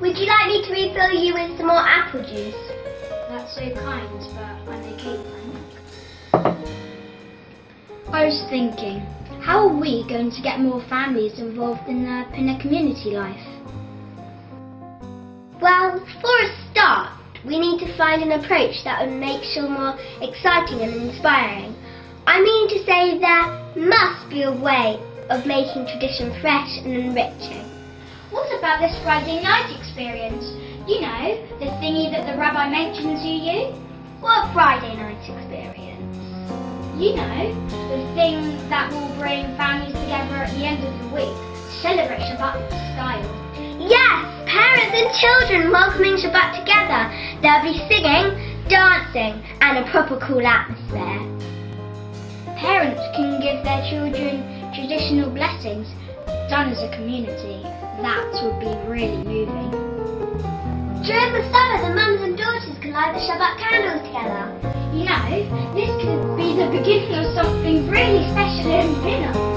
Would you like me to refill you with some more apple juice? That's so kind, but I'm okay, thanks. I was thinking, how are we going to get more families involved in the Pinner community life? Well, for a start, we need to find an approach that would make sure more exciting and inspiring. I mean to say there must be a way of making tradition fresh and enriching. What about this Friday night experience? You know, the thingy that the rabbi mentioned to you? What Friday night experience? You know, the thing that will bring families together at the end of the week to celebrate Shabbat style. Yes, parents and children welcoming Shabbat together. There'll be singing, dancing, and a proper cool atmosphere. Parents can give their children traditional blessings done as a community. That would be really moving. During the summer, the mums and daughters can light the Shabbat candles together. You know, this could be the beginning of something really special in Pinner.